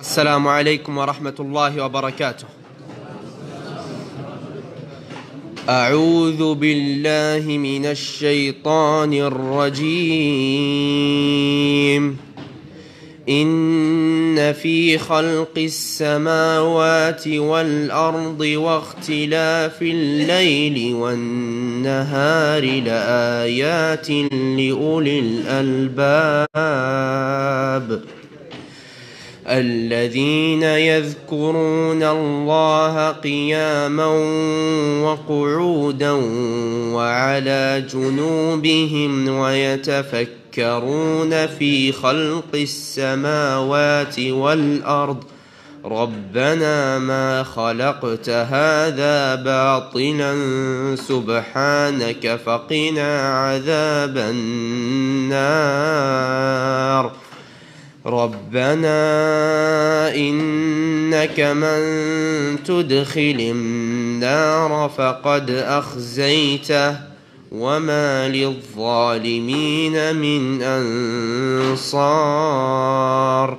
السلام عليكم ورحمة الله وبركاته. أعوذ بالله من الشيطان الرجيم. إن في خلق السماوات والأرض واختلاف الليل والنهار لآيات لأولي الألباب. الذين يذكرون الله قياما وقعودا وعلى جنوبهم ويتفكرون في خلق السماوات والأرض. ربنا ما خلقت هذا باطلا سبحانك فقنا عذاب النار. ربنا إنك من تدخل النار فقد أخزيته وما للظالمين من أنصار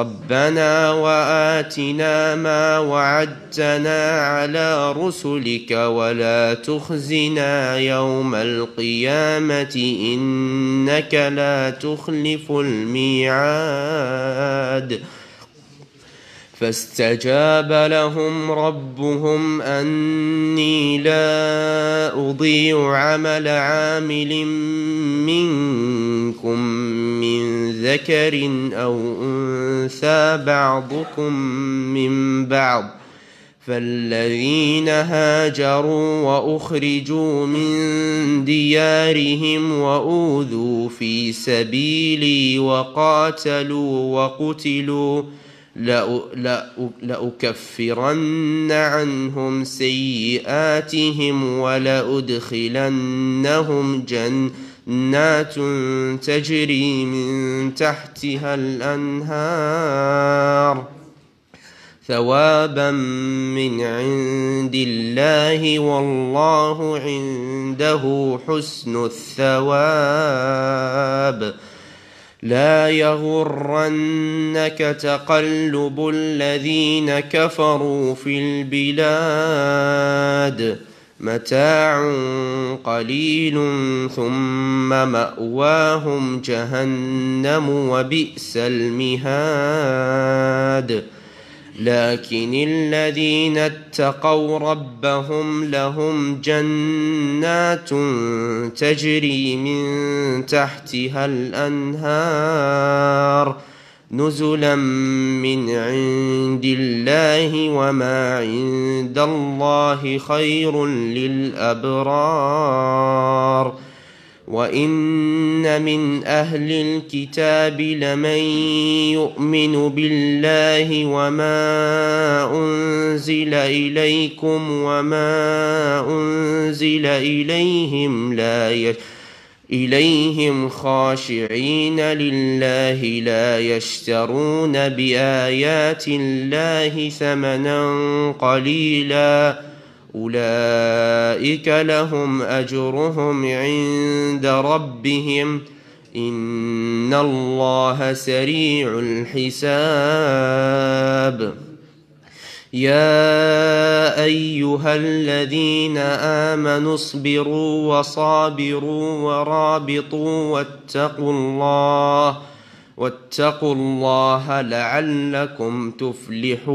ربنا وآتنا ما وعدتنا على رسلك ولا تخزنا يوم القيامة إنك لا تخلف الميعاد. فاستجاب لهم ربهم أني لا أضيع عمل عامل منكم من ذكر أو أنثى بعضكم من بعض فالذين هاجروا وأخرجوا من ديارهم وأوذوا في سبيلي وقاتلوا وقتلوا لأكفرن عنهم سيئاتهم ولأدخلنهم جنات تجري من تحتها الأنهار. ثوابا من عند الله والله عنده حسن الثواب. لا يغرنك تقلب الذين كفروا في البلاد. متاع قليل ثم مأواهم جهنم وبئس المهاد. لكن الذين اتقوا ربهم لهم جنات تجري من تحتها الأنهار نزلا من عند الله وما عند الله خير للأبرار وان من أهل الكتاب لمن يؤمن بالله وما انزل اليكم وما انزل اليهم لا ي... اليهم خاشعين لله لا يشترون بايات الله ثمنا قليلا أولئك لهم أجرهم عند ربهم. إن الله سريع الحساب. يا أيها الذين آمنوا اصبروا وصابروا ورابطوا واتقوا الله واتقوا الله لعلكم تفلحون.